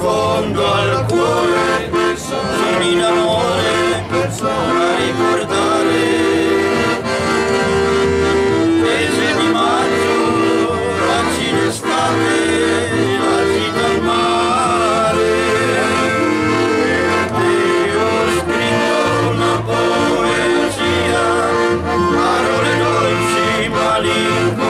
fondo al cuore sono in amore a ricordare. Mese di maggio raggi d'estate raggi dal mare. Io ho una poesia parole dolci malinconia